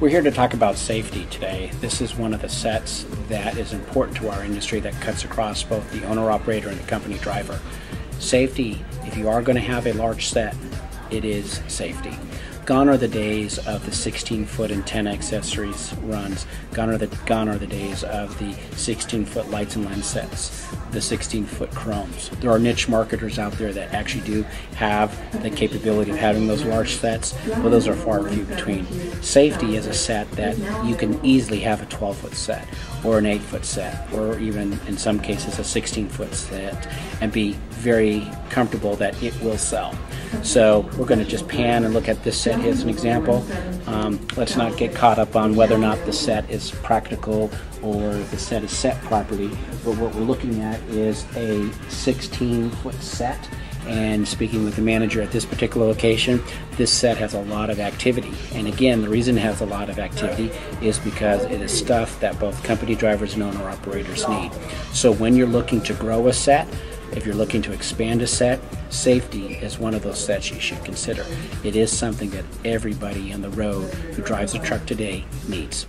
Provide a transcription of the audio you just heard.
We're here to talk about safety today. This is one of the sets that is important to our industry that cuts across both the owner operator and the company driver. Safety, if you are going to have a large set, it is safety. Gone are the days of the 16 foot antenna accessories runs. Gone are the gone are the days of the 16 foot lights and lens sets, the 16 foot chromes. There are niche marketers out there that actually do have the capability of having those large sets, but those are far and few between. Safety is a set that you can easily have a 12 foot set, or an 8 foot set, or even in some cases a 16 foot set, and be very comfortable that it will sell. So we're going to just pan and look at this set as an example. Um, let's not get caught up on whether or not the set is practical or the set is set properly. But what we're looking at is a 16 foot set. And speaking with the manager at this particular location, this set has a lot of activity. And again, the reason it has a lot of activity is because it is stuff that both company drivers and owner operators need. So when you're looking to grow a set, if you're looking to expand a set, safety is one of those sets you should consider. It is something that everybody on the road who drives a truck today needs.